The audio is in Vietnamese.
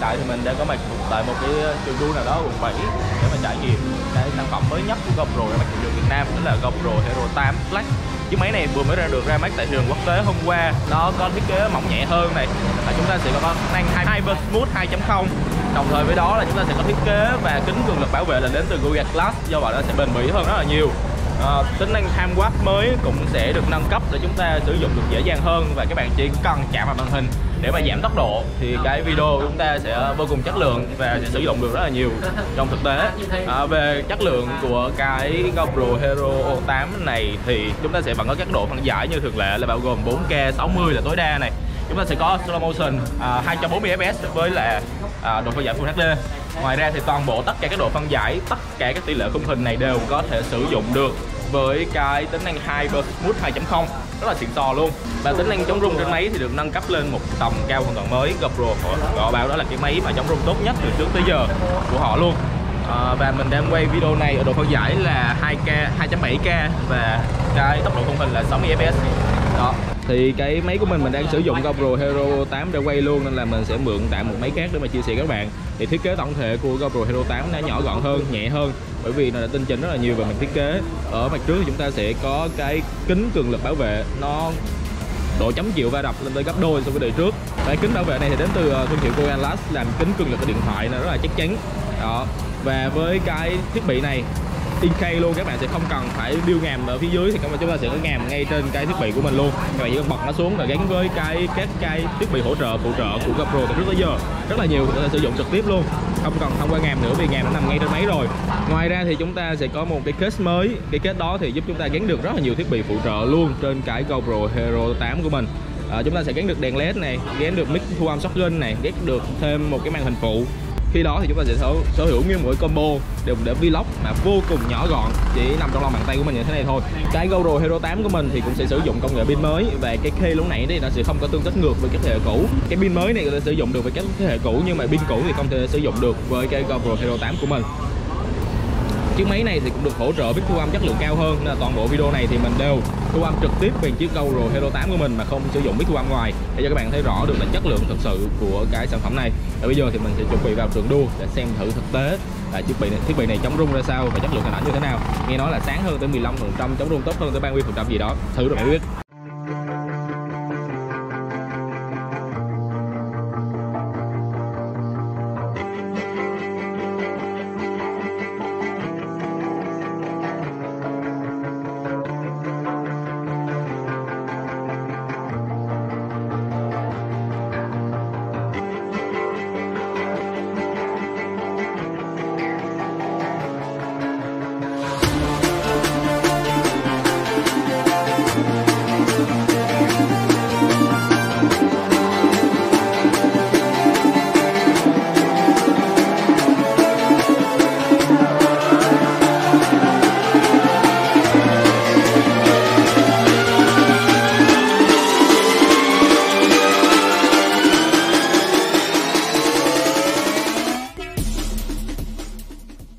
tại thì mình đang có mặt tại một cái ờ, trường đua nào đó quận 7 để mà trải nghiệm cái sản phẩm mới nhất của GoPro ra mặt thị trường Việt Nam, đó là GoPro Hero 8 Black. Chiếc máy này vừa mới ra được ra mắt tại thị trường quốc tế hôm qua, nó có thiết kế mỏng nhẹ hơn này, và chúng ta sẽ có khả năng Hyper Smooth 2.0 đồng thời với đó là chúng ta sẽ có thiết kế và kính cường lực bảo vệ là đến từ Google Glass, do vậy nó sẽ bền bỉ hơn rất là nhiều à, tính năng time warp mới cũng sẽ được nâng cấp để chúng ta sử dụng được dễ dàng hơn và các bạn chỉ cần chạm vào màn hình để mà giảm tốc độ thì cái video của chúng ta sẽ vô cùng chất lượng và sẽ sử dụng được rất là nhiều trong thực tế. À, về chất lượng của cái GoPro Hero 8 này thì chúng ta sẽ vẫn có các độ phân giải như thường lệ là bao gồm 4K 60 là tối đa này chúng ta sẽ có slow motion à, 240 fps với là à, độ phân giải Full HD ngoài ra thì toàn bộ tất cả các độ phân giải tất cả các tỷ lệ khung hình này đều có thể sử dụng được với cái tính năng Hyper Smooth 2.0 rất là xịn sò luôn. Và tính năng chống rung trên máy thì được nâng cấp lên một tầm cao hoàn toàn mới. GoPro họ, họ bảo đó là cái máy mà chống rung tốt nhất từ trước tới giờ của họ luôn. À, và mình đang quay video này ở độ phân giải là 2K 2.7K và cái tốc độ khung hình là 60 fps đó. Thì cái máy của mình mình đang sử dụng GoPro Hero 8 để quay luôn, nên là mình sẽ mượn tạm một máy khác để mà chia sẻ các bạn. Thì thiết kế tổng thể của GoPro Hero 8 nó nhỏ gọn hơn, nhẹ hơn, bởi vì nó đã tinh chỉnh rất là nhiều về mặt thiết kế. Ở mặt trước thì chúng ta sẽ có cái kính cường lực bảo vệ, nó độ chống chịu va đập lên tới gấp đôi so với đời trước. Cái kính bảo vệ này thì đến từ ờ, thương hiệu Gorilla làm kính cường lực của điện thoại, nó rất là chắc chắn. Đó. Và với cái thiết bị này in khay luôn các bạn sẽ không cần phải điêu ngàm ở phía dưới thì các bạn chúng ta sẽ có ngàm ngay trên cái thiết bị của mình luôn. Các bạn chỉ cần bật nó xuống và gắn với cái các cái thiết bị hỗ trợ phụ trợ của GoPro từ trước tới giờ. Rất là nhiều có thể sử dụng trực tiếp luôn. Không cần thông qua ngàm nữa vì ngàm nó nằm ngay trên máy rồi. Ngoài ra thì chúng ta sẽ có một cái kết mới. Cái kết đó thì giúp chúng ta gắn được rất là nhiều thiết bị phụ trợ luôn trên cái GoPro Hero 8 của mình. À, chúng ta sẽ gắn được đèn led này gắn được mic thu âm shotgun này gắn được thêm một cái màn hình phụ khi đó thì chúng ta sẽ sở, sở hữu nguyên mỗi combo đều để vlog mà vô cùng nhỏ gọn chỉ nằm trong lòng bàn tay của mình như thế này thôi. Cái GoPro Hero 8 của mình thì cũng sẽ sử dụng công nghệ pin mới và cái key lúc nãy thì nó sẽ không có tương tác ngược với các thế hệ cũ. Cái pin mới này có thể sử dụng được với các thế hệ cũ nhưng mà pin cũ thì không thể sử dụng được với cái GoPro Hero 8 của mình chiếc máy này thì cũng được hỗ trợ biết thu âm chất lượng cao hơn nên là toàn bộ video này thì mình đều thu âm trực tiếp bằng chiếc GoPro Hero 8 của mình mà không sử dụng mic thu âm ngoài để cho các bạn thấy rõ được là chất lượng thực sự của cái sản phẩm này. Và bây giờ thì mình sẽ chuẩn bị vào trường đua để xem thử thực tế là thiết bị này, thiết bị này chống rung ra sao và chất lượng hình ảnh như thế nào. Nghe nói là sáng hơn tới 15 phần trăm chống rung tốt hơn tới 30 phần trăm gì đó. Thử rồi mới biết.